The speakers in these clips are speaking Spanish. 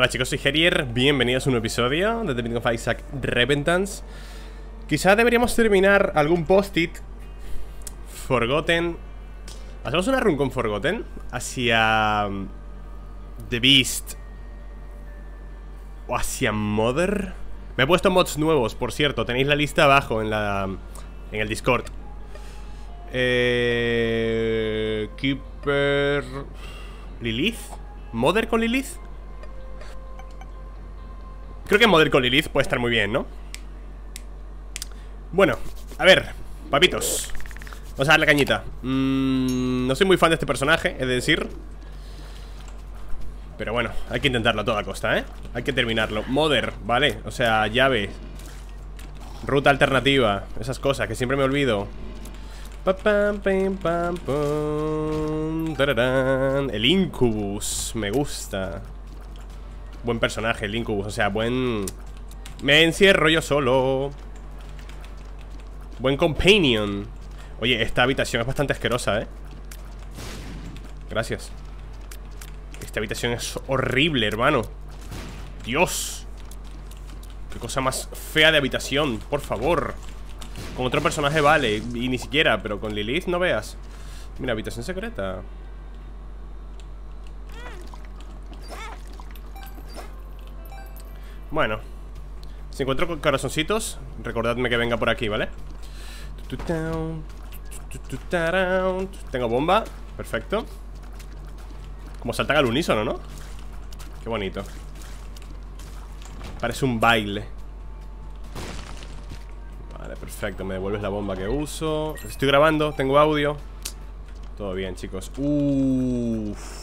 Hola chicos, soy Herier, bienvenidos a un episodio de The Binding of Isaac Repentance. Quizá deberíamos terminar algún post-it Forgotten. ¿Hacemos una run con Forgotten? Hacia... um, The Beast. O hacia Mother. Me he puesto mods nuevos, por cierto. Tenéis la lista abajo en la... En el Discord. Eh... Keeper... Lilith. ¿Mother con Lilith? Creo que Mother con Lilith puede estar muy bien, ¿no? Bueno, a ver, papitos Vamos a darle cañita mm, No soy muy fan de este personaje, es decir Pero bueno, hay que intentarlo a toda costa, ¿eh? Hay que terminarlo Mother, ¿vale? O sea, llave Ruta alternativa Esas cosas que siempre me olvido. El Incubus Me gusta Buen personaje, el o sea, buen... Me encierro yo solo. Buen companion. Oye, esta habitación es bastante asquerosa, ¿eh? Gracias. Esta habitación es horrible, hermano. Dios. Qué cosa más fea de habitación, por favor. Con otro personaje vale Y ni siquiera, pero con Lilith no veas. Mira, habitación secreta Bueno Si encuentro con corazoncitos Recordadme que venga por aquí, ¿vale? Tengo bomba Perfecto. Como saltan al unísono, ¿no? Qué bonito. Parece un baile. Vale, perfecto Me devuelves la bomba que uso. Estoy grabando, tengo audio. Todo bien, chicos. Uff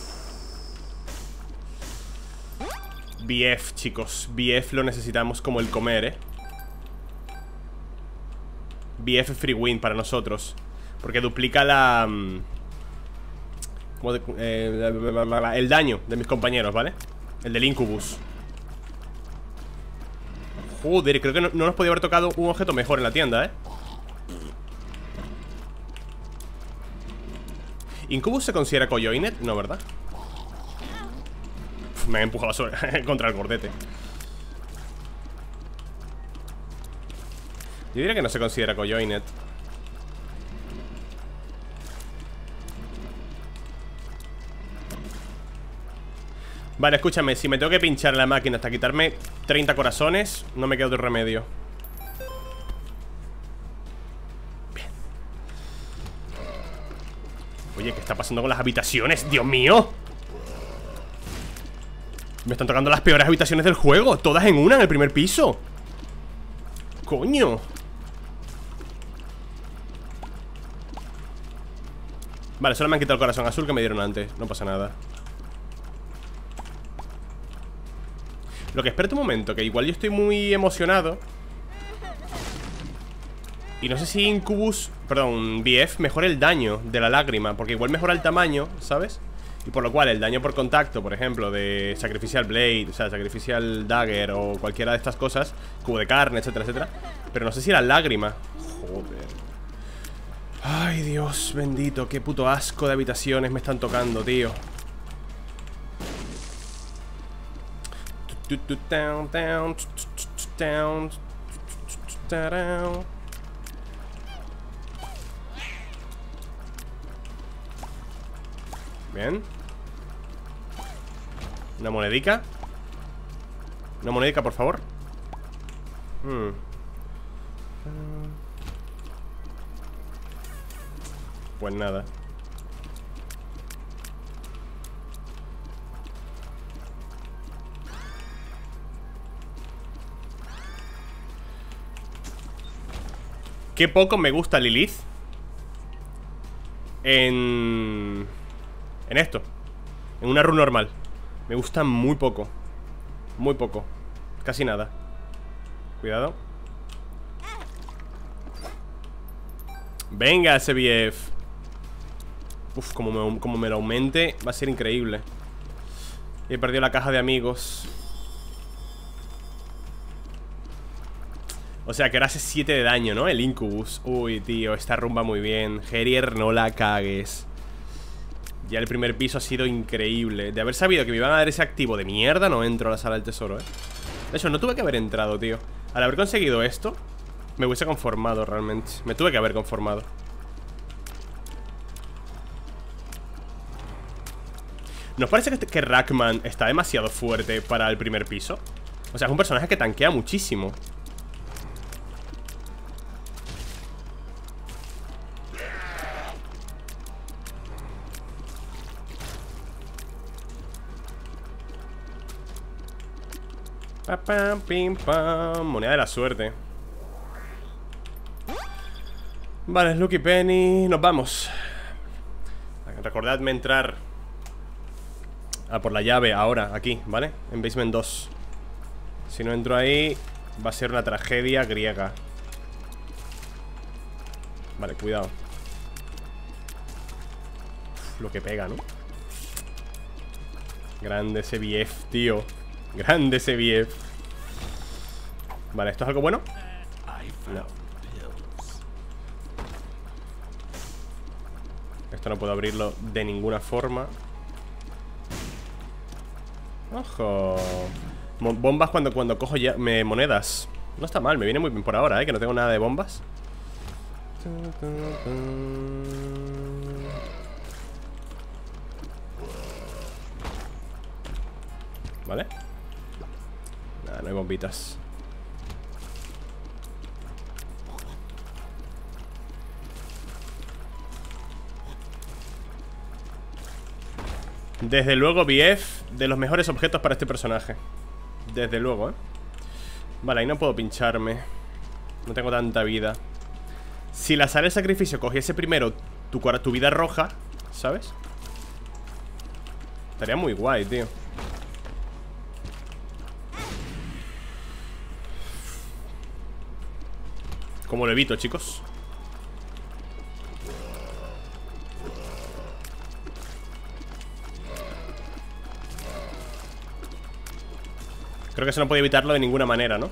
BF, chicos BF lo necesitamos como el comer, ¿eh? BF free win para nosotros Porque duplica la... mm, de- eh, el daño de mis compañeros, ¿vale? El del Incubus Joder, creo que no, no nos podía haber tocado un objeto mejor en la tienda, ¿eh? ¿Incubus se considera coyoinet? No, ¿verdad? Me he empujado contra el gordete Yo diría que no se considera coyoinet Vale, escúchame, si me tengo que pinchar la máquina hasta quitarme 30 corazones, no me queda otro remedio. Bien. Oye, ¿qué está pasando con las habitaciones? ¡Dios mío! Me están tocando las peores habitaciones del juego Todas en una, en el primer piso. Coño. Vale, solo me han quitado el corazón azul que me dieron antes No pasa nada. Lo que espérate un momento, que igual yo estoy muy emocionado. Y no sé si Incubus, perdón, BF mejora el daño de la lágrima Porque igual mejora el tamaño, ¿sabes? Y por lo cual el daño por contacto, por ejemplo, de Sacrificial Blade, o sea, Sacrificial Dagger o cualquiera de estas cosas Cubo de carne, etcétera, etcétera. Pero no sé si la lágrima. Joder. Ay, Dios bendito, qué puto asco de habitaciones me están tocando, tío. Bien Una monedica. Una monedica, por favor. Hmm. Pues nada. Qué poco me gusta Lilith En... En esto En una run normal Me gusta muy poco. Muy poco. Casi nada. Cuidado. Venga ese BF Uf, como me, como me lo aumente Va a ser increíble. He perdido la caja de amigos. O sea que ahora hace 7 de daño, ¿no? El Incubus. Uy, tío, esta rumba muy bien. Gerier, no la cagues Ya el primer piso ha sido increíble. De haber sabido que me iban a dar ese activo de mierda No entro a la sala del tesoro, eh Eso, no tuve que haber entrado, tío. Al haber conseguido esto Me hubiese conformado realmente. Me tuve que haber conformado. ¿Nos parece que, que Rackman está demasiado fuerte para el primer piso? O sea, es un personaje que tanquea muchísimo pam, pim, pam. Moneda de la suerte. Vale, Lucky Penny. Nos vamos. Recordadme entrar a por la llave ahora, aquí, ¿vale? En Basement 2. Si no entro ahí, va a ser una tragedia griega. Vale, cuidado. lo que pega, ¿no? Grande ese BF, tío. Grande ese BF. Vale, ¿esto es algo bueno? No. Esto no puedo abrirlo de ninguna forma. ¡Ojo! Bombas cuando, cuando cojo ya me, monedas. No está mal, me viene muy bien por ahora, ¿eh? Que no tengo nada de bombas. ¿Vale? No hay bombitas. Desde luego, BF, de los mejores objetos para este personaje. Desde luego, ¿eh? Vale, ahí no puedo pincharme. No tengo tanta vida. Si la sala de sacrificio cogiese primero tu, tu vida roja, ¿sabes? Estaría muy guay, tío. ¿Cómo lo evito, chicos? Creo que eso no puede evitarlo de ninguna manera, ¿no?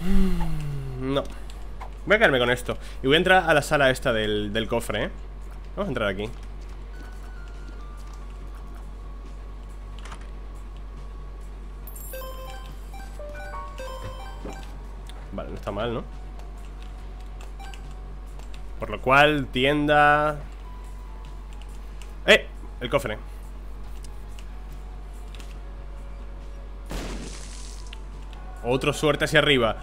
Mm, no Voy a quedarme con esto Y voy a entrar a la sala esta del, del cofre, ¿eh? Vamos a entrar aquí Vale, no está mal, ¿no? Por lo cual, tienda... ¡Eh! El cofre Otro suerte hacia arriba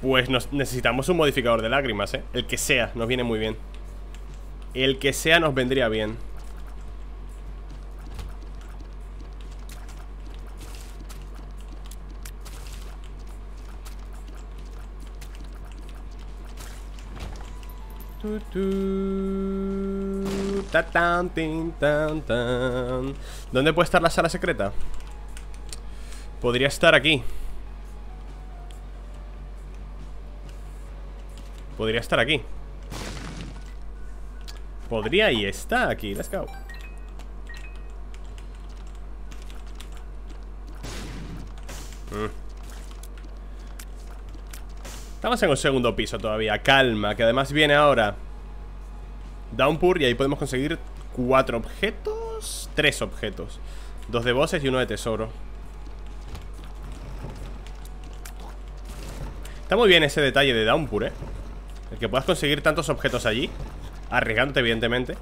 Pues nos necesitamos un modificador de lágrimas, ¿eh? El que sea, nos viene muy bien El que sea nos vendría bien ¿Dónde puede estar la sala secreta? Podría estar aquí. Podría estar aquí. Podría y está aquí. Let's go. Mm. Estamos en un segundo piso todavía. Calma, que además viene ahora Downpour y ahí podemos conseguir Cuatro objetos Tres objetos. Dos de bosses y uno de tesoro. Está muy bien ese detalle de Downpour, eh El que puedas conseguir tantos objetos allí Arriesgándote, evidentemente.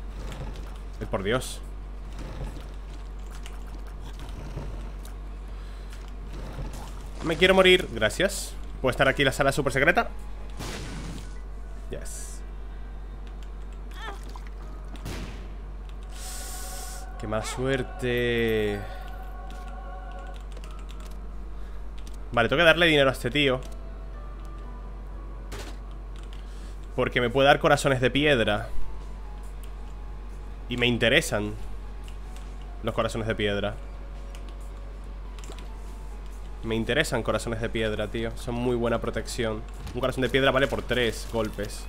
Es por Dios. Me quiero morir, gracias. ¿Puede estar aquí la sala super secreta? Yes Mala suerte. Vale, tengo que darle dinero a este tío. Porque me puede dar corazones de piedra. Y me interesan Los corazones de piedra. Me interesan corazones de piedra, tío. Son muy buena protección. Un corazón de piedra vale por tres golpes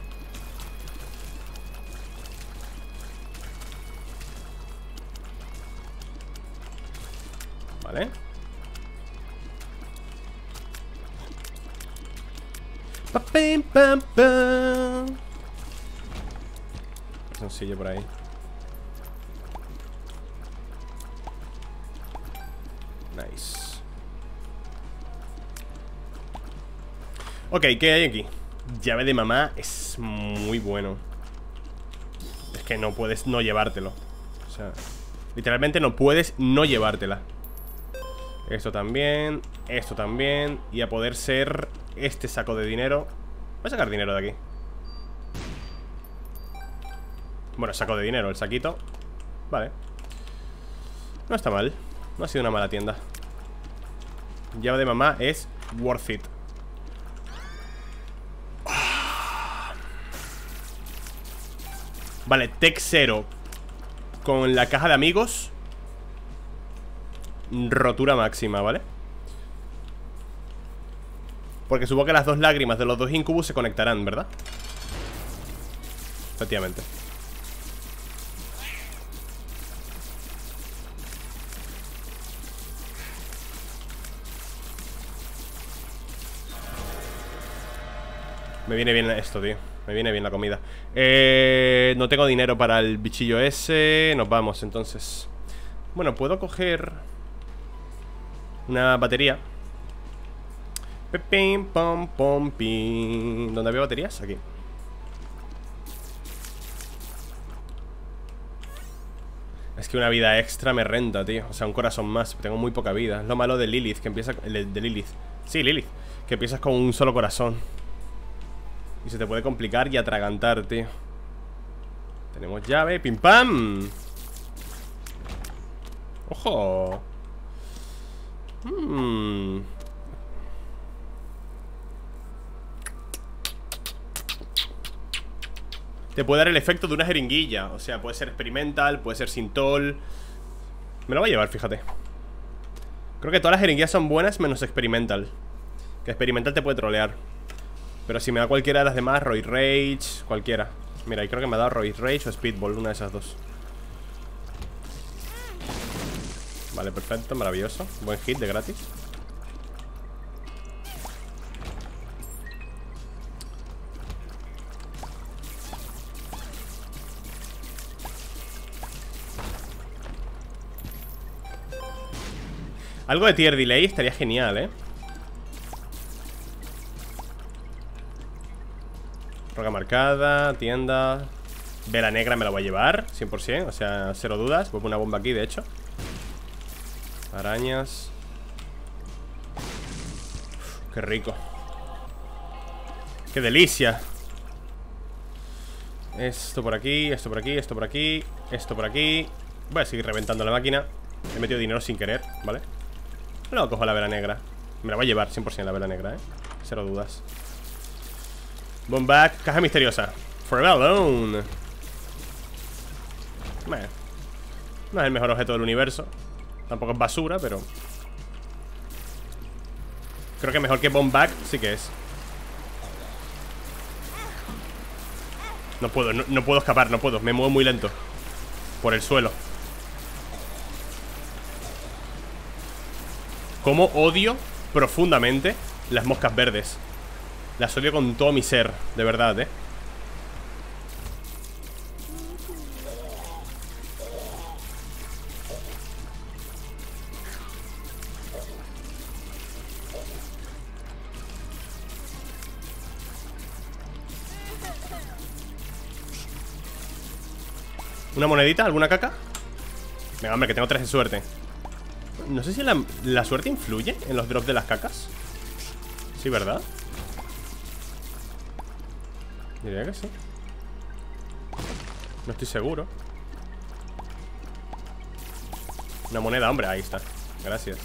pim. Sencillo por ahí. Nice. Ok, ¿qué hay aquí? Llave de mamá es muy bueno. Es que no puedes no llevártelo. O sea, literalmente no puedes no llevártela. Esto también, esto también Y a poder ser este saco de dinero Voy a sacar dinero de aquí. Bueno, saco de dinero, el saquito. Vale. No está mal. No ha sido una mala tienda. Llave de mamá es worth it. Vale, Tech 0 Con la caja de amigos Rotura máxima, ¿vale? Porque supongo que las dos lágrimas de los dos incubus se conectarán, ¿verdad? Efectivamente. Me viene bien esto, tío. Me viene bien la comida. Eh, No tengo dinero para el bichillo ese. Nos vamos, entonces. Bueno, puedo coger Una batería Pim, pom, pom, pim. ¿Dónde había baterías? Aquí. Es que una vida extra me renta, tío. O sea, un corazón más. Tengo muy poca vida. Es lo malo de Lilith Que empieza... De Lilith. Sí, Lilith. Que empiezas con un solo corazón. Y se te puede complicar y atragantar, tío. Tenemos llave, pim pam. ¡Ojo! Hmm. Te puede dar el efecto de una jeringuilla. O sea, puede ser experimental, puede ser sin tol Me lo voy a llevar, fíjate. Creo que todas las jeringuillas son buenas menos experimental. Que experimental te puede trolear. Pero si me da cualquiera de las demás, Roy Rage, cualquiera. Mira, y creo que me ha dado Roy Rage o Speedball, una de esas dos. Vale, perfecto, maravilloso. Buen hit de gratis Algo de tier delay estaría genial, ¿eh? Roca marcada, tienda. Vela negra me la voy a llevar 100%, o sea, cero dudas. Voy una bomba aquí, de hecho. Arañas. Qué rico. Qué delicia. Esto por aquí, esto por aquí, esto por aquí Esto por aquí. Voy a seguir reventando la máquina. He metido dinero sin querer, ¿vale? Luego cojo la vela negra. Me la voy a llevar 100% la vela negra, ¿eh? Cero dudas. Bomback, caja misteriosa. Forever Alone. Bueno, No es el mejor objeto del universo. Tampoco es basura, pero Creo que mejor que Bomback sí que es. No puedo, no, no puedo escapar, no puedo. Me muevo muy lento. Por el suelo Como odio profundamente las moscas verdes las odio con todo mi ser, de verdad, ¿eh? ¿Una monedita? ¿Alguna caca? Venga, hombre, que tengo tres de suerte No sé si la, la suerte influye en los drops de las cacas. Sí, ¿verdad? Diría que sí. No estoy seguro. Una moneda, hombre, ahí está. Gracias.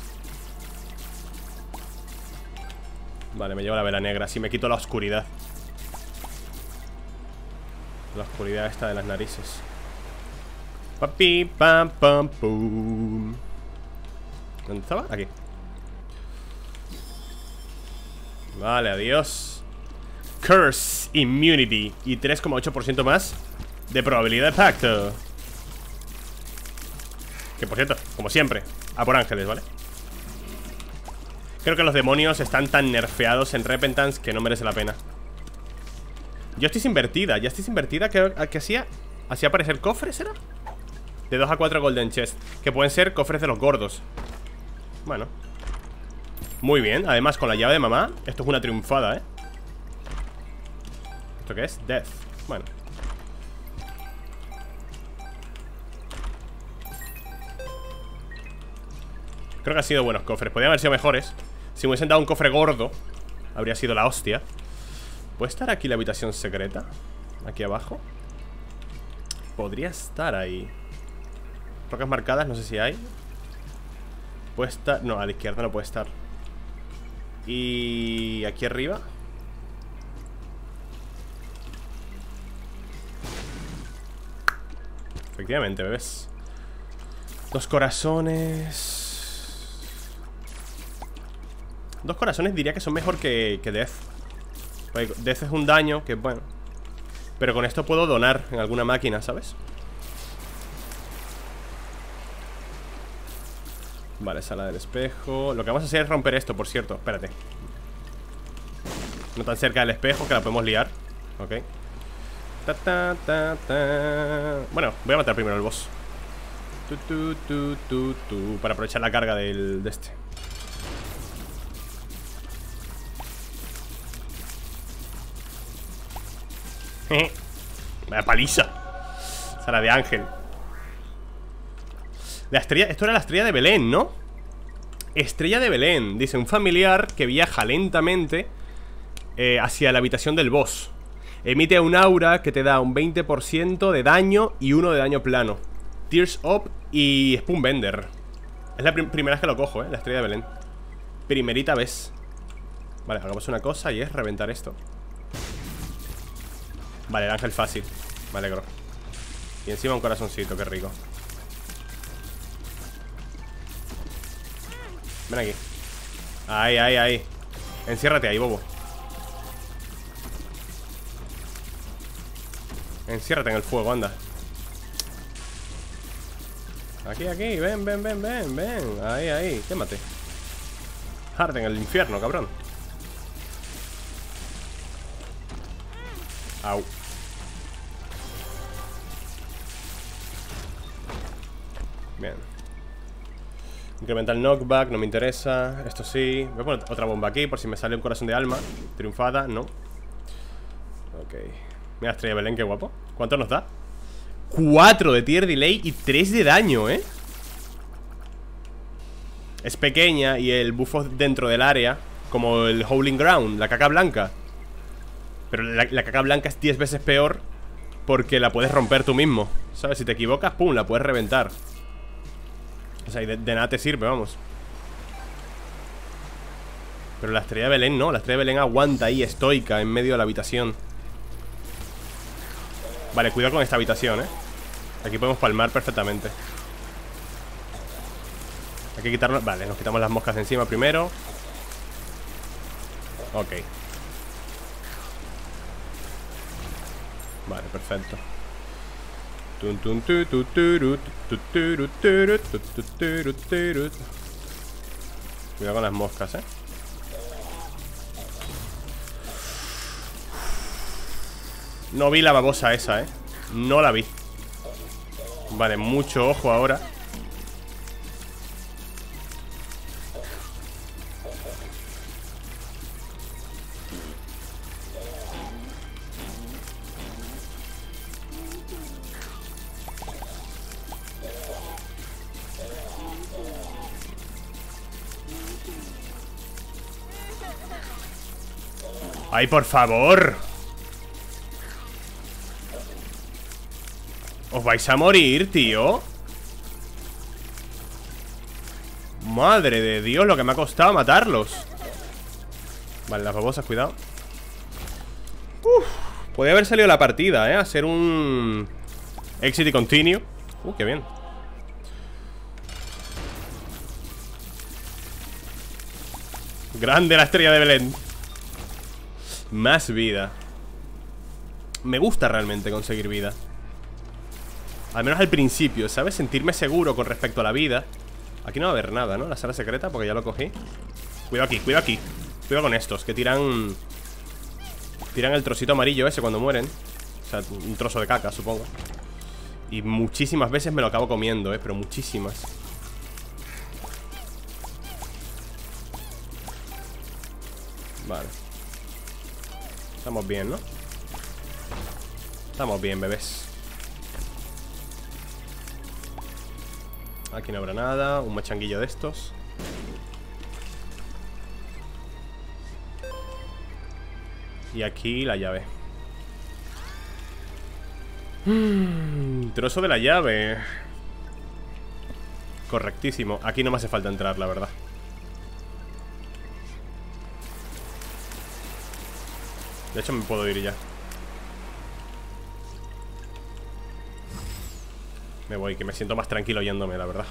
Vale, me llevo la vela negra Así me quito la oscuridad. La oscuridad esta de las narices. Papi, pam, pam, pum ¿Dónde estaba? Aquí Vale, adiós Curse Immunity y 3,8% más de probabilidad de pacto. Que por cierto, como siempre, a por ángeles, ¿vale? Creo que los demonios están tan nerfeados en Repentance que no merece la pena. Estoy invertida, ya estoy invertida ¿Qué, qué hacía? ¿Hacía aparecer cofres, era? De 2 a 4 golden chest Que pueden ser cofres de los gordos Bueno. Muy bien, además con la llave de mamá Esto es una triunfada, ¿eh? ¿Esto qué es? Death. Bueno. Creo que han sido buenos cofres. Podrían haber sido mejores. Si me hubiesen dado un cofre gordo Habría sido la hostia. ¿Puede estar aquí la habitación secreta? Aquí abajo. Podría estar ahí. Rocas marcadas, no sé si hay Puede estar... No, a la izquierda no puede estar. Y... aquí arriba. Efectivamente, bebés. Dos corazones. Dos corazones diría que son mejor que, que Death. Death es un daño que, bueno. Pero con esto puedo donar en alguna máquina, ¿sabes? Vale, sala del espejo. Lo que vamos a hacer es romper esto, por cierto. Espérate. No tan cerca del espejo que la podemos liar. Ok. Bueno, voy a matar primero al boss. Para aprovechar la carga del, de este. Vaya paliza. Sala de ángel La estrella, esto era la estrella de Belén, ¿no? Estrella de Belén Dice, un familiar que viaja lentamente eh, Hacia la habitación del boss. Emite un aura que te da un 20% de daño Y uno de daño plano. Tears Up y Spoonbender Es la primera vez que lo cojo, ¿eh? La estrella de Belén. Primerita vez. Vale, hagamos una cosa y es reventar esto. Vale, el ángel fácil. Me alegro Y encima un corazoncito, qué rico Ven aquí. Ahí, ahí, ahí. Enciérrate ahí, bobo. Enciérrate en el fuego, anda. Aquí, aquí, ven, ven, ven, ven, ven. Ahí, ahí, quémate. Arde en el infierno, cabrón. Au Incrementa el knockback, no me interesa Esto sí, voy a poner otra bomba aquí Por si me sale un corazón de alma. Triunfada, no. Ok. Mira, estrella Belén, qué guapo. ¿Cuánto nos da? 4 de tier delay y 3 de daño, ¿eh? Es pequeña y el buffo dentro del área Como el Howling Ground, la caca blanca. Pero la, la caca blanca es 10 veces peor Porque la puedes romper tú mismo ¿Sabes? Si te equivocas, pum, la puedes reventar o sea, de, nada te sirve, vamos. Pero la estrella de Belén no La estrella de Belén aguanta ahí, estoica En medio de la habitación. Vale, cuidado con esta habitación, eh. Aquí podemos palmar perfectamente. Hay que quitarnos... Vale, nos quitamos las moscas encima primero. Ok. Vale, perfecto Cuidado con las moscas, eh No vi la babosa esa, eh No la vi. Vale, mucho ojo ahora ¡Ay, por favor! Os vais a morir, tío. Madre de Dios, lo que me ha costado matarlos. Vale, las babosas, cuidado. Uf, Podría haber salido la partida, eh Hacer un... Exit y continue. Uh, qué bien. Grande la estrella de Belén más vida. Me gusta realmente conseguir vida. Al menos al principio, ¿sabes? Sentirme seguro con respecto a la vida. Aquí no va a haber nada, ¿no? La sala secreta, porque ya lo cogí. Cuidado aquí, cuidado aquí. Cuidado con estos, que tiran Tiran el trocito amarillo ese cuando mueren. O sea, un trozo de caca, supongo. Y muchísimas veces me lo acabo comiendo, eh Pero muchísimas. Vale Estamos bien, ¿no? Estamos bien, bebés. Aquí no habrá nada Un machanguillo de estos. Y aquí la llave. Mm, Trozo de la llave. Correctísimo. Aquí no me hace falta entrar, la verdad De hecho me puedo ir ya. Me voy, que me siento más tranquilo yéndome, la verdad.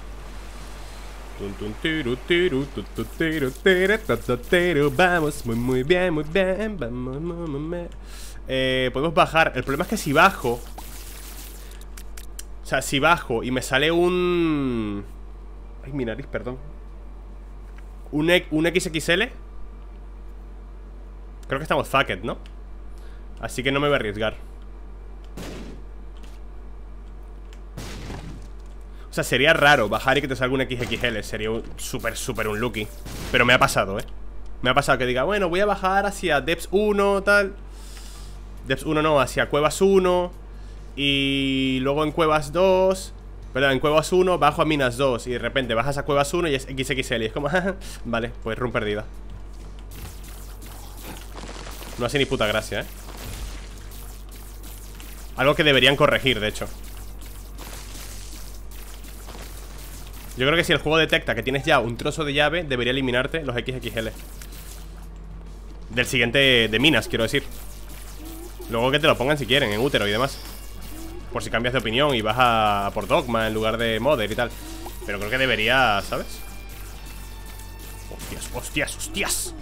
Vamos, muy muy bien, muy bien eh, Podemos bajar. El problema es que si bajo O sea, si bajo y me sale un... Ay, mi nariz, perdón. Un, un XXL Creo que estamos fucked, ¿no? Así que no me voy a arriesgar. O sea, sería raro bajar y que te salga un XXL Sería súper, súper un lucky. Pero me ha pasado, ¿eh? Me ha pasado que diga, bueno, voy a bajar hacia Depths 1, tal Depths 1 no, hacia Cuevas 1 Y luego en Cuevas 2 Perdón, en Cuevas 1 bajo a Minas 2 Y de repente bajas a Cuevas 1 y es XXL Y es como, vale, pues run perdida No hace ni puta gracia, ¿eh? Algo que deberían corregir, de hecho. Yo creo que si el juego detecta que tienes ya un trozo de llave Debería eliminarte los XXL Del siguiente de minas, quiero decir. Luego que te lo pongan si quieren, en útero y demás. Por si cambias de opinión y vas a por Dogma en lugar de Modder y tal. Pero creo que debería, ¿sabes? Hostias, hostias, hostias.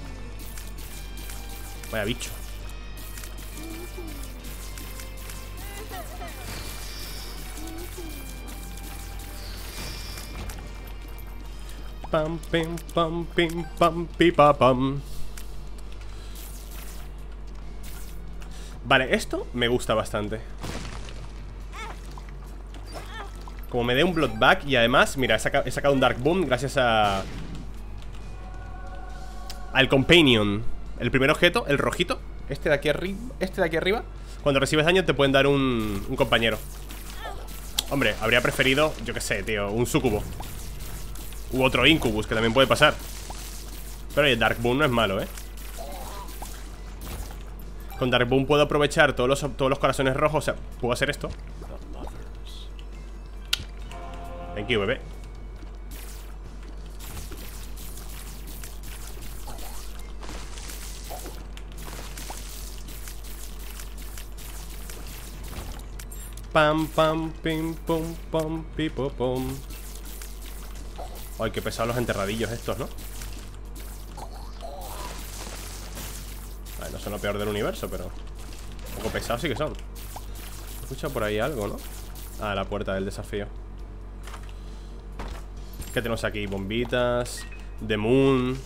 Vaya bicho Pam, pim, pam, pam, pipa, pam. Vale, esto me gusta bastante. Como me dé un Bloodback Y además, mira, he sacado, un Dark Boom Gracias a... Al Companion. El primer objeto, el rojito Este de aquí arriba Este de aquí arriba Cuando recibes daño te pueden dar un, un compañero. Hombre, habría preferido, yo qué sé, tío Un sucubo U otro Incubus, que también puede pasar. Pero el Dark Boom no es malo, ¿eh? Con Dark Boom puedo aprovechar todos los, todos los corazones rojos O sea, puedo hacer esto. Thank you, bebé. Pam, pam, pim, pum, pam, pipo, pum Ay, qué pesados los enterradillos estos, ¿no? Vale, no son lo peor del universo, pero Un poco pesados sí que son Escucha por ahí algo, ¿no? Ah, la puerta del desafío ¿Qué tenemos aquí? Bombitas The Moon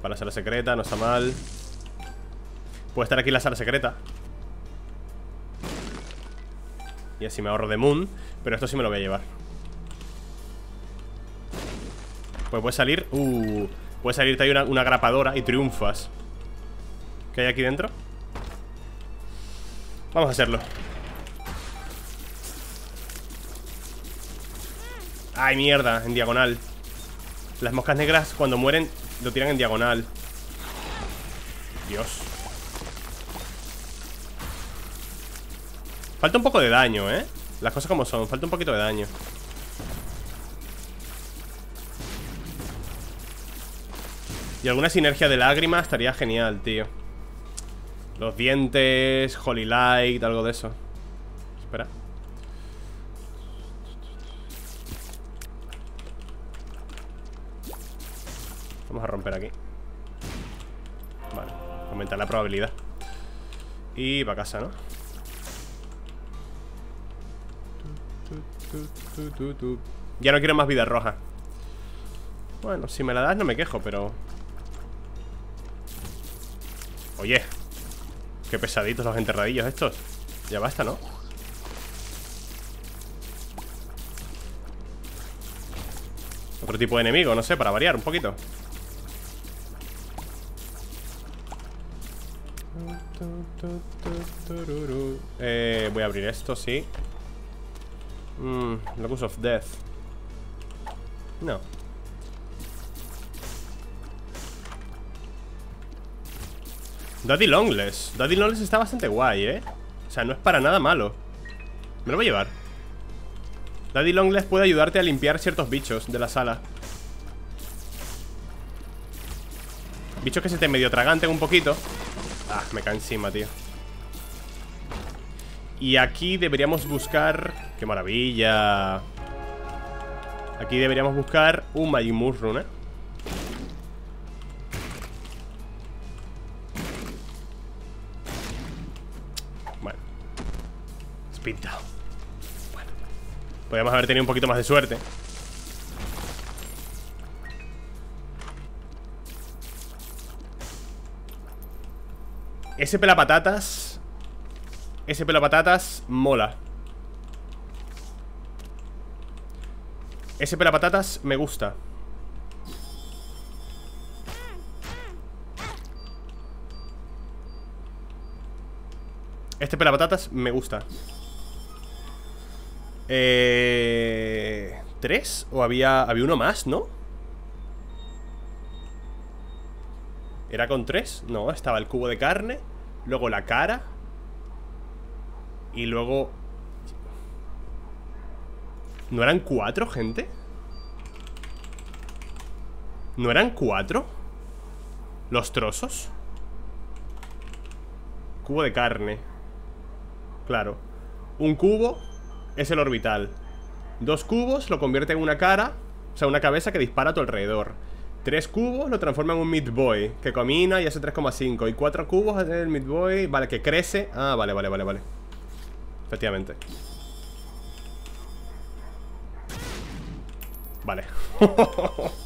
Para la sala secreta, no está mal Puede estar aquí la sala secreta Y así me ahorro The Moon Pero esto sí me lo voy a llevar Pues puede salir... Uh, puede salirte ahí una, una grapadora y triunfas. ¿Qué hay aquí dentro? Vamos a hacerlo. Ay, mierda, en diagonal. Las moscas negras cuando mueren Lo tiran en diagonal. Dios. Falta un poco de daño, ¿eh? Las cosas como son, falta un poquito de daño Y alguna sinergia de lágrimas estaría genial, tío. Los dientes, Holy Light, algo de eso. Espera. Vamos a romper aquí. Vale, aumentar la probabilidad. Y para casa, ¿no? Ya no quiero más vida roja. Bueno, si me la das no me quejo, pero Oye Qué pesaditos los enterradillos estos. Ya basta, ¿no? Otro tipo de enemigo, no sé, para variar un poquito. Eh, Voy a abrir esto, sí. Mmm, Locus of Death. No Daddy Longless Daddy Longless está bastante guay, ¿eh? O sea, no es para nada malo Me lo voy a llevar Daddy Longless puede ayudarte a limpiar ciertos bichos de la sala Bichos que se te medio traganten un poquito Ah, me cae encima, tío Y aquí deberíamos buscar... ¡Qué maravilla! Aquí deberíamos buscar un Magic ¿eh? Espinta Bueno. Podríamos haber tenido un poquito más de suerte. Ese pelapatatas Ese pelapatatas mola. Ese pelapatatas me gusta. Este pelapatatas me gusta Eh... ¿Tres? ¿O había, había uno más, no? ¿Era con tres? No, estaba el cubo de carne Luego la cara Y luego... ¿No eran cuatro, gente? ¿No eran cuatro? ¿Los trozos? Cubo de carne Claro Un cubo es el orbital. Dos cubos lo convierte en una cara O sea, una cabeza que dispara a tu alrededor. Tres cubos lo transforma en un Meat Boy Que camina y hace 3,5 Y cuatro cubos es el Meat Boy Vale, que crece. Ah, vale, vale, vale, vale. Efectivamente. Vale.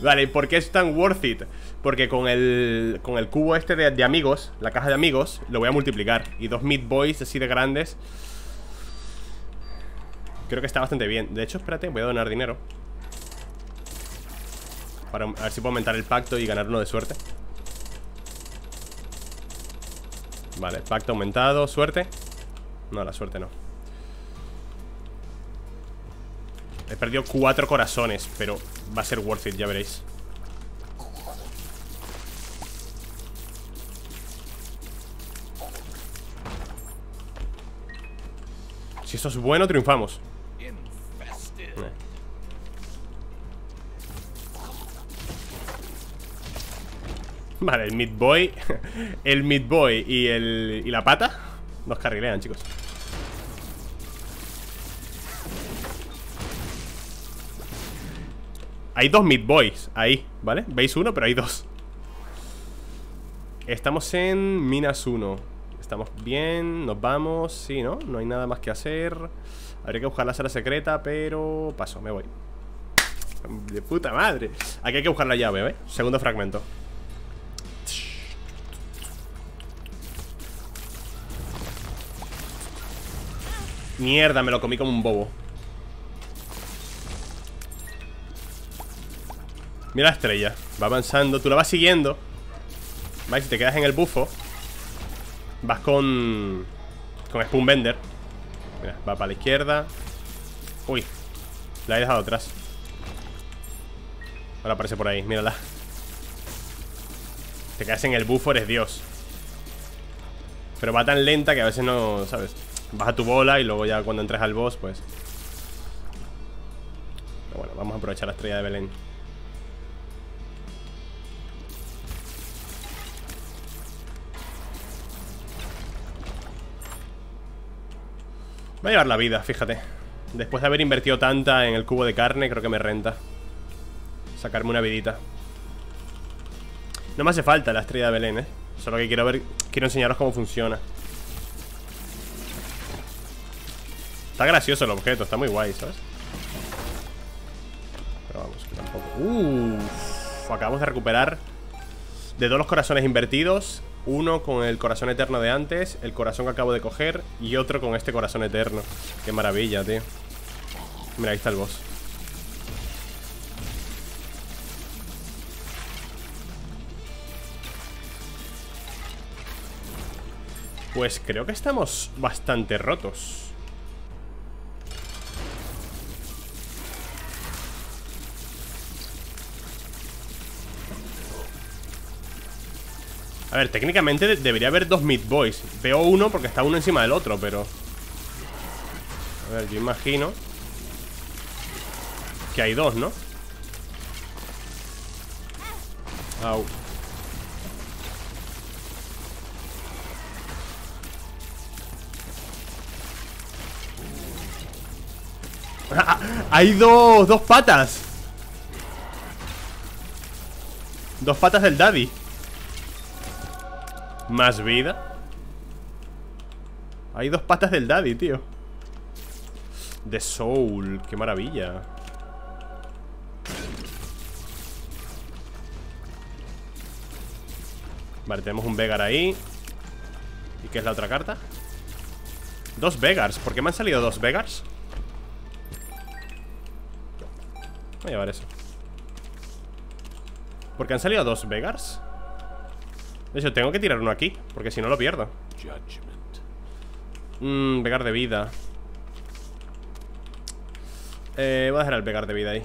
Vale, ¿por qué es tan worth it? Porque con el, con el cubo este de, de, amigos La caja de amigos Lo voy a multiplicar. Y dos Meat Boys así de grandes Creo que está bastante bien. De hecho, espérate, voy a donar dinero. Para a ver si puedo aumentar el pacto y ganar uno de suerte. Vale, pacto aumentado, suerte. No, la suerte no. He perdido cuatro corazones Pero va a ser worth it, ya veréis. Si esto es bueno, triunfamos Vale, el Meat Boy El Meat Boy y, el, y la pata Nos carrilean, chicos Hay dos Meat Boys ahí, ¿vale? ¿Veis uno? Pero hay dos Estamos en Minas 1 Estamos bien, nos vamos Sí, ¿no? No hay nada más que hacer Habría que buscar la sala secreta, pero... Paso, me voy De puta madre Aquí hay que buscar la llave, ¿ves? Segundo fragmento Mierda, me lo comí como un bobo. Mira la estrella. Va avanzando, tú la vas siguiendo. ¿Vale? Si te quedas en el bufo Vas con... Con Spoonbender. Mira, va para la izquierda. Uy La he dejado atrás. Ahora aparece por ahí, mírala. Te quedas en el bufo, eres Dios. Pero va tan lenta que a veces no, ¿sabes? Baja tu bola y luego ya cuando entres al boss, pues... Pero bueno, vamos a aprovechar la estrella de Belén. Voy a llevar la vida, fíjate. Después de haber invertido tanta en el cubo de carne Creo que me renta Sacarme una vidita. No me hace falta la estrella de Belén, eh Solo que quiero ver Quiero enseñaros cómo funciona Está gracioso el objeto, está muy guay, ¿sabes? Pero vamos, tampoco... Uff, acabamos de recuperar De todos los corazones invertidos Uno con el corazón eterno de antes El corazón que acabo de coger Y otro con este corazón eterno. Qué maravilla, tío. Mira, ahí está el boss. Pues creo que estamos bastante rotos ver, técnicamente debería haber dos Meat Boys. Veo uno porque está uno encima del otro, pero... A ver, yo imagino Que hay dos, ¿no? Au. Hay dos, dos patas. Dos patas del daddy más vida Hay dos patas del daddy, tío The Soul Qué maravilla Vale, tenemos un Vegar ahí ¿Y qué es la otra carta? Dos Vegars ¿Por qué me han salido dos Vegars? Voy a llevar eso ¿Por qué han salido dos Vegars? De hecho, tengo que tirar uno aquí Porque si no lo pierdo. Mmm, Vegar de vida. Eh, Voy a dejar el Vegar de vida ahí.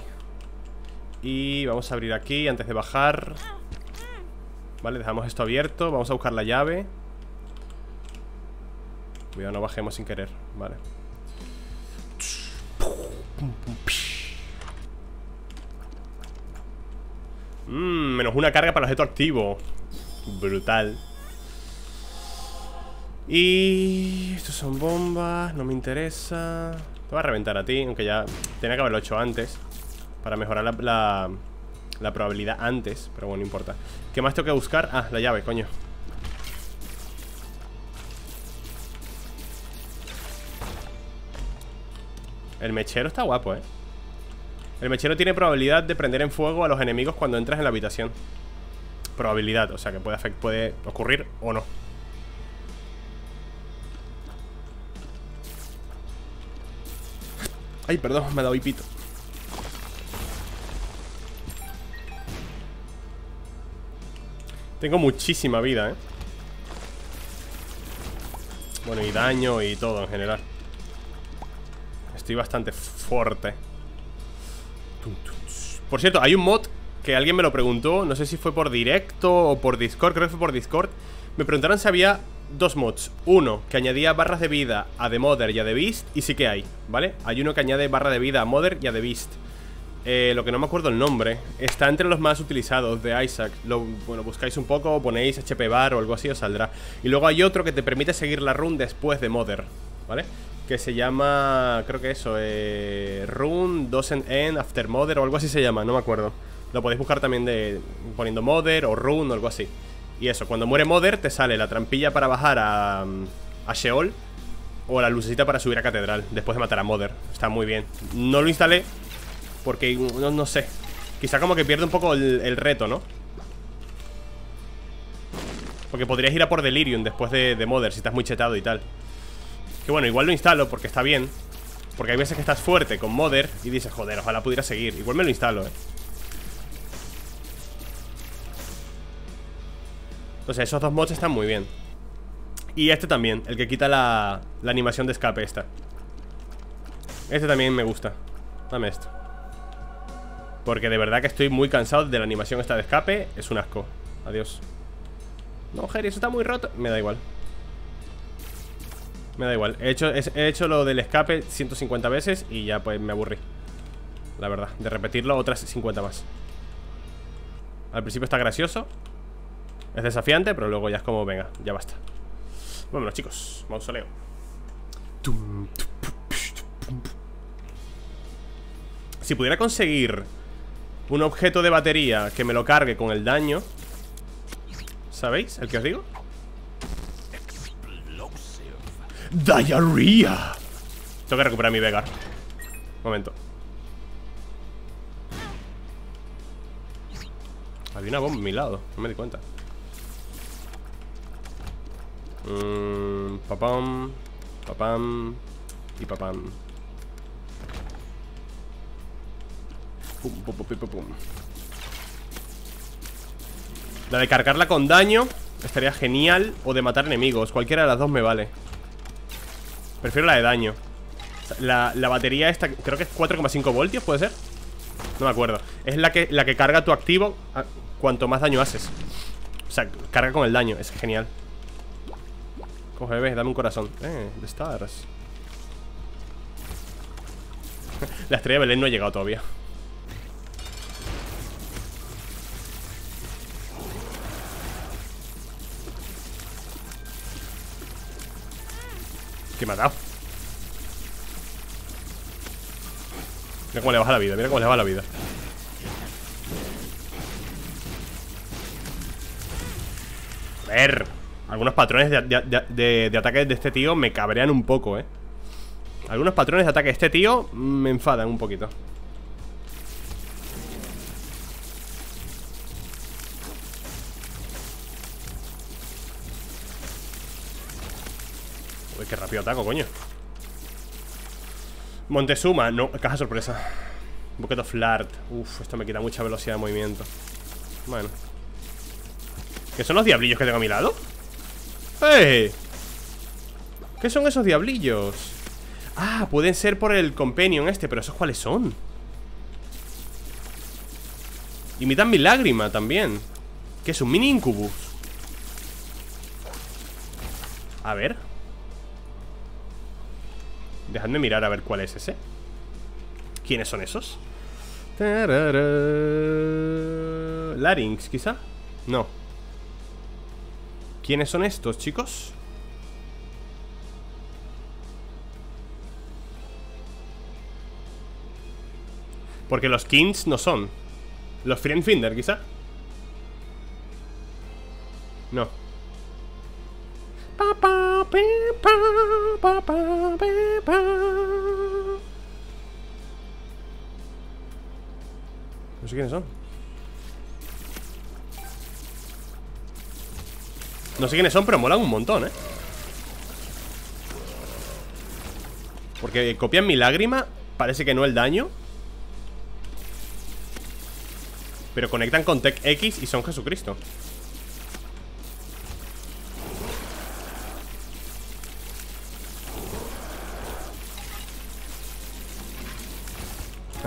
Y vamos a abrir aquí antes de bajar. Vale, dejamos esto abierto. Vamos a buscar la llave. Cuidado, no bajemos sin querer. Vale. Mmm, menos una carga para el objeto activo Brutal. Y... Estos son bombas No me interesa. Te voy a reventar a ti Aunque ya tenía que haberlo hecho antes Para mejorar la, la, probabilidad antes Pero bueno, no importa. ¿Qué más tengo que buscar? Ah, la llave, coño. El mechero está guapo, ¿eh? El mechero tiene probabilidad de prender en fuego a los enemigos cuando entras en la habitación probabilidad, o sea que puede, puede ocurrir o no. Ay, perdón, me ha dado hipito. Tengo muchísima vida, ¿eh? Bueno, y daño y todo en general. Estoy bastante fuerte. Por cierto, hay un mod que alguien me lo preguntó, no sé si fue por directo o por Discord, creo que fue por Discord. Me preguntaron si había dos mods. Uno que añadía barras de vida a The Mother y a The Beast, y sí que hay, ¿vale? Hay uno que añade barra de vida a Mother y a The Beast. Eh, lo que no me acuerdo el nombre Está entre los más utilizados de Isaac lo, Bueno, buscáis un poco, ponéis HP bar o algo así os saldrá Y luego hay otro que te permite seguir la run después de Mother ¿Vale? Que se llama, creo que eso, eh, Run Doesn't End After Mother o algo así se llama, no me acuerdo lo podéis buscar también de poniendo Mother o Rune o algo así. Y eso, cuando muere Mother te sale la trampilla para bajar a, a Sheol o la lucecita para subir a Catedral después de matar a Mother. Está muy bien. No lo instalé porque no, sé. Quizá como que pierde un poco el, reto, ¿no? Porque podrías ir a por Delirium después de, de Mother si estás muy chetado y tal. Que bueno, igual lo instalo porque está bien. Porque hay veces que estás fuerte con Mother y dices, joder, ojalá pudiera seguir. Igual me lo instalo, eh. Entonces esos dos mods están muy bien. Y este también, el que quita la, animación de escape esta. Este también me gusta. Dame esto. Porque de verdad que estoy muy cansado de la animación esta de escape. Es un asco. Adiós. No, Jerry, eso está muy roto. Me da igual. Me da igual. He hecho, he hecho lo del escape 150 veces Y ya pues me aburrí. La verdad, de repetirlo otras 50 más. Al principio está gracioso es desafiante, pero luego ya es como, venga, ya basta. Vámonos chicos, mausoleo. Si pudiera conseguir Un objeto de batería Que me lo cargue con el daño ¿Sabéis? ¿El que os digo? Diarrhea. Tengo que recuperar mi Vegar. Momento. Había una bomba a mi lado No me di cuenta Mm, papam, papam y papam. Pum, pum, pum, pum, pum. La de cargarla con daño estaría genial O de matar enemigos, cualquiera de las dos me vale Prefiero la de daño la, la batería esta, creo que es 4,5 voltios, ¿puede ser? No me acuerdo Es la que, la que carga tu activo cuanto más daño haces O sea, carga con el daño, es genial Coge, bebé, dame un corazón. Eh, de stars. La estrella de Belén no ha llegado todavía. ¿Qué me ha dado? Mira cómo le baja la vida, mira cómo le baja la vida. A ver Algunos patrones de, ataque de este tío me cabrean un poco, eh. Algunos patrones de ataque de este tío me enfadan un poquito. Uy, qué rápido ataco, coño. Montezuma, no, caja sorpresa. Bucket of Lard Uf, esto me quita mucha velocidad de movimiento. Bueno. ¿Qué son los diablillos que tengo a mi lado? ¡Eh! ¿Qué son esos diablillos? Ah, pueden ser por el companion este Pero esos cuáles son Imitan mi lágrima también ¿Qué es un mini incubus? A ver Dejadme mirar a ver cuál es ese ¿Quiénes son esos? Larynx, quizá No ¿Quiénes son estos, chicos? Porque los Kings no son. Los Friendfinder, quizá. No. No sé quiénes son No sé quiénes son, pero molan un montón, ¿eh? Porque copian mi lágrima Parece que no el daño Pero conectan con Tech X y son Jesucristo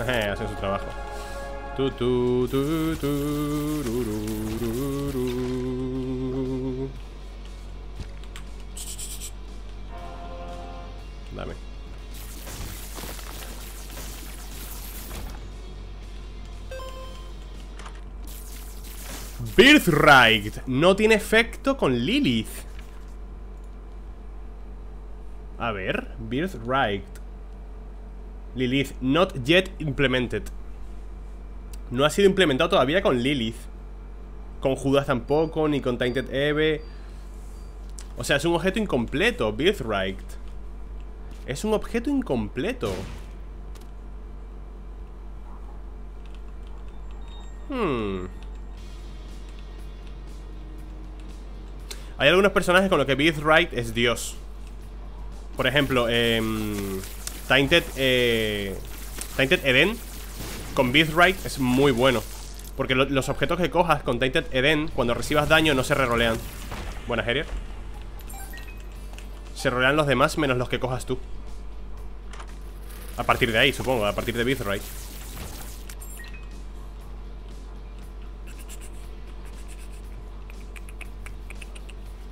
Hacen su trabajo. Tu, tu, tu, Birthright no tiene efecto con Lilith. A ver, Birthright. Lilith, not yet implemented. No ha sido implementado todavía con Lilith. Con Judas tampoco, ni con Tainted Eve. O sea, es un objeto incompleto, Birthright. Es un objeto incompleto. Hmm Hay algunos personajes con los que Birthright es Dios Por ejemplo, eh Tainted, eh, Tainted Eden con Birthright es muy bueno. Porque los objetos que cojas con Tainted Eden, cuando recibas daño, no se rerolean. Buena, Herier. Se rolean los demás menos los que cojas tú. A partir de ahí, supongo, a partir de Birthright.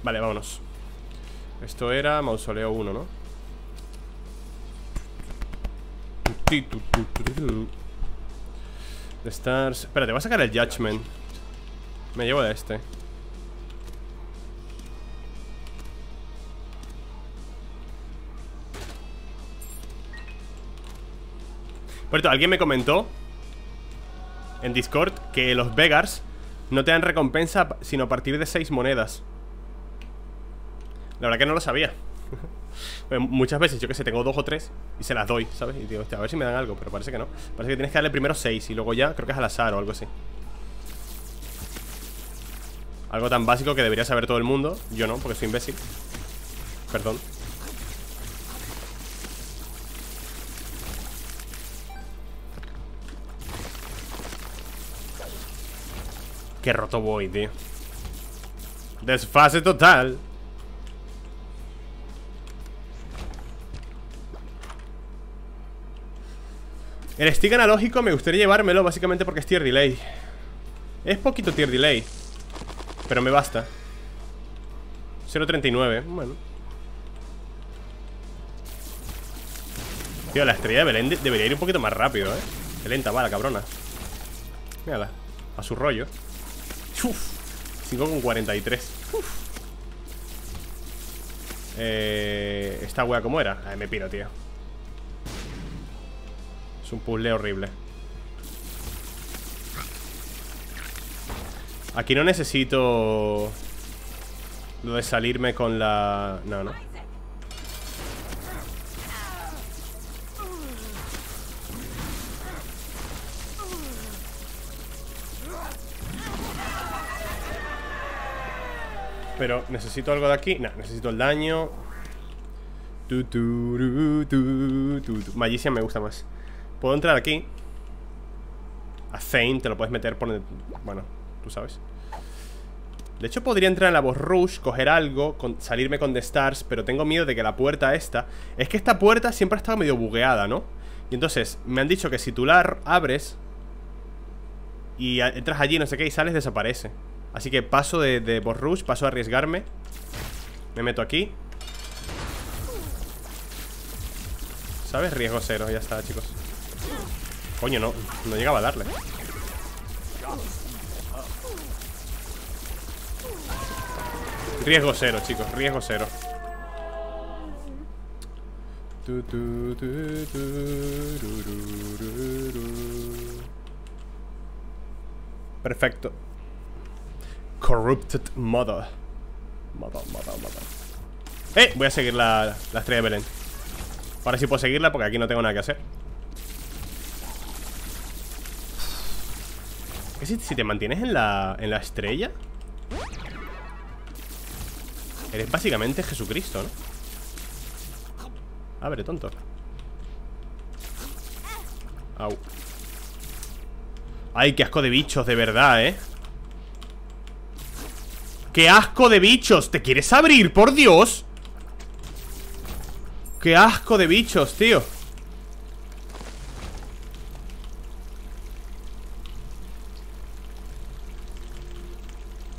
Vale, vámonos. Esto era mausoleo 1, ¿no? The Stars Espérate, voy a sacar el Judgment Me llevo de este Por cierto, alguien me comentó En Discord Que los Vegars No te dan recompensa sino a partir de 6 monedas La verdad que no lo sabía muchas veces, yo que sé, tengo dos o tres y se las doy, ¿sabes? Y digo, a ver si me dan algo, pero parece que no. Parece que tienes que darle primero seis y luego ya, creo que es al azar o algo así. Algo tan básico que debería saber todo el mundo. Yo no, porque soy imbécil. Perdón Qué roto voy, tío Desfase total El stick analógico me gustaría llevármelo Básicamente porque es tier delay. Es poquito tier delay Pero me basta. 0.39, bueno. Tío, la estrella de Belén debería ir un poquito más rápido, eh Qué lenta va la cabrona. Mírala, a su rollo. Uf, 5,43 Eh, esta wea como era Ay, me piro, tío Es un puzzle horrible. Aquí no necesito Lo de salirme con la... No, no. Pero necesito algo de aquí No, necesito el daño. Tu, tu, tu, me gusta más Puedo entrar aquí. A Feint, te lo puedes meter por... Bueno, tú sabes. De hecho podría entrar en la voz Rush Coger algo, salirme con The Stars Pero tengo miedo de que la puerta esta Es que esta puerta siempre ha estado medio bugueada, ¿no? Y entonces, me han dicho que si tú la abres Y entras allí, no sé qué, y sales, desaparece. Así que paso de, de rush, paso a arriesgarme. Me meto aquí. ¿Sabes? Riesgo cero, ya está, chicos Coño, no, no llegaba a darle Riesgo cero, chicos, riesgo cero Perfecto Corrupted Mother. Mother, mother, mother. Eh, voy a seguir la, la estrella de Belén. Ahora sí puedo seguirla porque aquí no tengo nada que hacer. Si, te mantienes en la, en la estrella? Eres básicamente Jesucristo, ¿no? Abre, tonto. Au. Ay, qué asco de bichos, de verdad, ¿eh? ¡Qué asco de bichos! ¿Te quieres abrir, por Dios? ¡Qué asco de bichos, tío!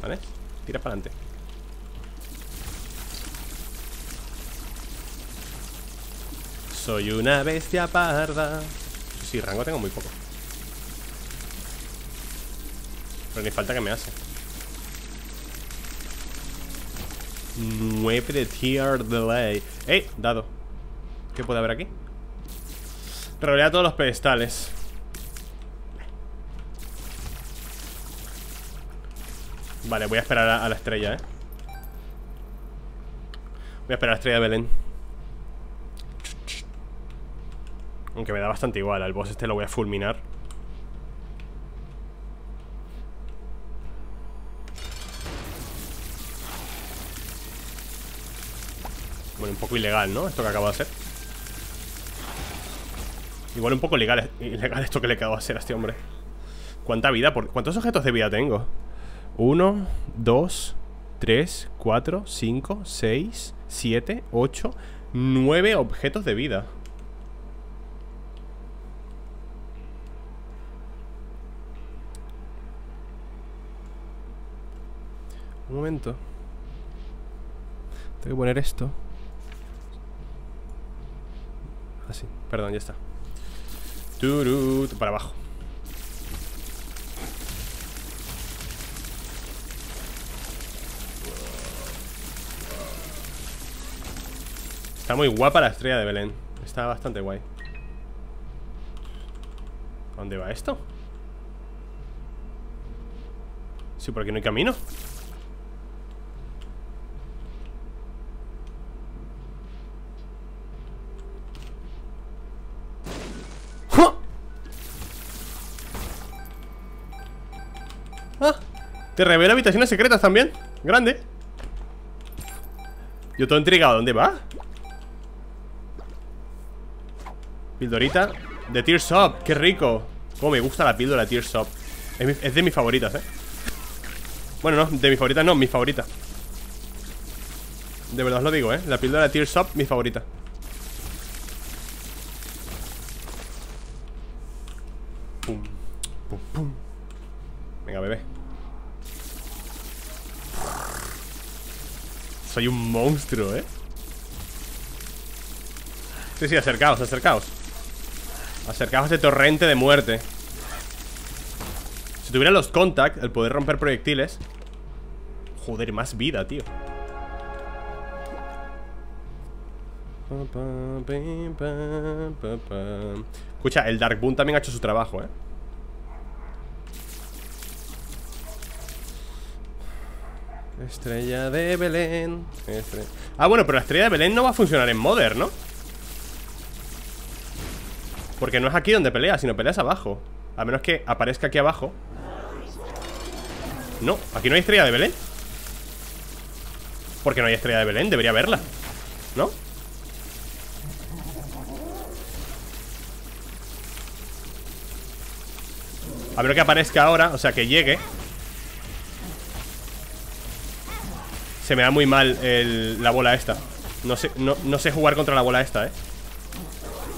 ¿Vale? Tira para adelante. Soy una bestia parda. Sí, rango tengo muy poco. Pero ni falta que me hace. 9 de tier delay. ¡Eh! Dado. ¿Qué puede haber aquí? Revelea todos los pedestales Vale, voy a esperar a, la estrella, eh Voy a esperar a la estrella de Belén Aunque me da bastante igual Al boss este lo voy a fulminar Bueno, un poco ilegal, ¿no? Esto que acabo de hacer Igual un poco ilegal, ilegal esto que le acabo de hacer a este hombre ¿Cuánta vida? ¿Cuántos objetos de vida tengo? Uno, dos, tres, cuatro, cinco, seis, siete, ocho Nueve objetos de vida. Un momento. Tengo que poner esto. Así, perdón, ya está. Para abajo Está muy guapa la estrella de Belén. Está bastante guay. ¿Dónde va esto? Sí, por aquí no hay camino. Te revela habitaciones secretas también. Grande. Yo todo intrigado, ¿dónde va? Pildorita. De Tears Up, qué rico. Cómo me gusta la píldora Tears Up. Es, de mis favoritas, eh Bueno, no, de mis favoritas no, mi favorita De verdad os lo digo, eh La píldora Tears Up, mi favorita. Pum, pum, pum. Venga, bebé. Soy un monstruo, ¿eh? Sí, sí, acercaos, acercaos Acercaos a este torrente de muerte Si tuviera los contact El poder romper proyectiles Joder, más vida, tío Escucha, el Dark Boon también ha hecho su trabajo, ¿eh? Estrella de Belén Ah, bueno, pero la estrella de Belén no va a funcionar en Modern, ¿no? Porque no es aquí donde peleas, sino peleas abajo. A menos que aparezca aquí abajo. No, aquí no hay estrella de Belén. Porque no hay estrella de Belén, debería haberla. ¿No? A menos que aparezca ahora, o sea, que llegue. Se me da muy mal la bola esta. No sé, no, no sé jugar contra la bola esta, eh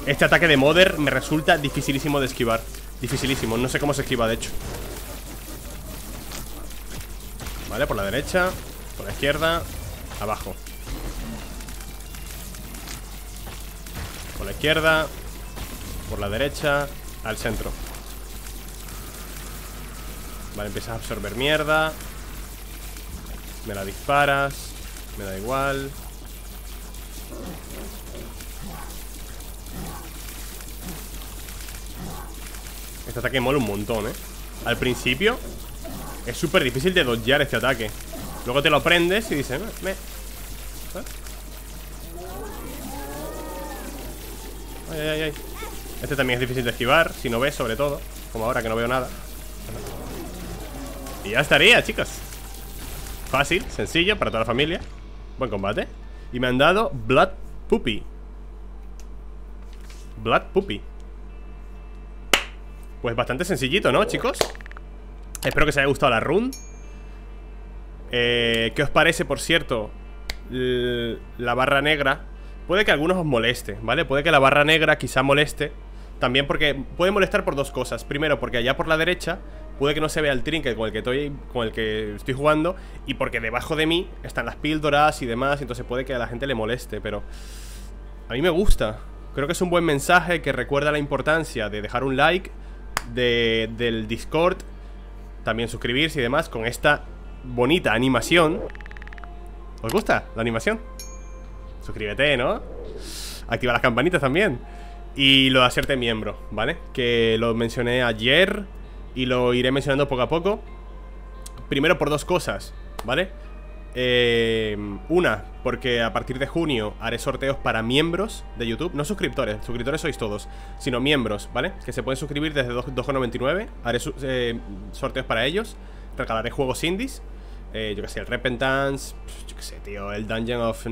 Este ataque de Mother me resulta dificilísimo de esquivar. Dificilísimo, no sé cómo se esquiva de hecho. Vale, por la derecha Por la izquierda Abajo. Por la izquierda Por la derecha Al centro. Vale, empiezas a absorber mierda. Me la disparas Me da igual Este ataque mola un montón, ¿eh? Al principio Es súper difícil de dodgear este ataque. Luego te lo prendes y dices me, Ay, ay, ay. Este también es difícil de esquivar Si no ves, sobre todo Como ahora que no veo nada. Y ya estaría, chicos. Fácil, sencillo, para toda la familia. Buen combate. Y me han dado Blood Puppy. Blood Puppy Pues bastante sencillito, ¿no, chicos? Espero que os haya gustado la run eh, ¿Qué os parece, por cierto? La barra negra Puede que algunos os moleste, ¿vale? Puede que la barra negra quizá moleste También porque puede molestar por dos cosas Primero, porque allá por la derecha Puede que no se vea el trinket con el que estoy, con el que estoy jugando Y porque debajo de mí están las píldoras y demás Entonces puede que a la gente le moleste, pero... A mí me gusta Creo que es un buen mensaje que recuerda la importancia de dejar un like de, Del Discord También suscribirse y demás con esta bonita animación ¿Os gusta la animación? Suscríbete, ¿no? Activa las campanitas también Y lo de hacerte miembro, ¿vale? Que lo mencioné ayer y lo iré mencionando poco a poco Primero por dos cosas, ¿vale? Eh, una, porque a partir de junio haré sorteos para miembros de YouTube. No suscriptores, suscriptores sois todos Sino miembros, ¿vale? Que se pueden suscribir desde 2,99 Haré eh, sorteos para ellos. Regalaré juegos indies. Eh, Yo que sé, el Repentance Yo que sé, tío, el Dungeon of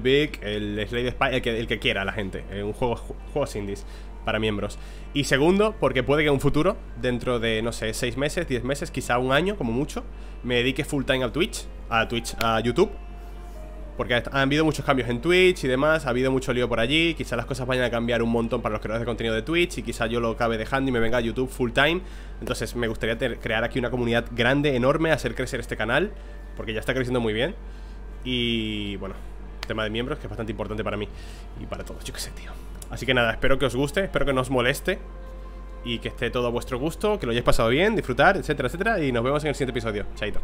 Big El Slade Spy, el que, el que quiera la gente. Un juego, juegos indies para miembros. Y segundo, porque puede que en un futuro, dentro de, no sé, 6 meses, 10 meses, quizá un año, como mucho, me dedique full time a Twitch, a Twitch, a YouTube. Porque han habido muchos cambios en Twitch y demás, ha habido mucho lío por allí, quizá las cosas vayan a cambiar un montón para los creadores de contenido de Twitch y quizá yo lo acabe dejando y me venga a YouTube full time. Entonces me gustaría crear aquí una comunidad grande, enorme, hacer crecer este canal, porque ya está creciendo muy bien. Y bueno, tema de miembros que es bastante importante para mí y para todos, yo qué sé, tío. Así que nada, espero que os guste, espero que no os moleste y que esté todo a vuestro gusto, que lo hayáis pasado bien, disfrutar, etcétera, etcétera. Y nos vemos en el siguiente episodio. Chaito.